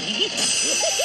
ウフフフ。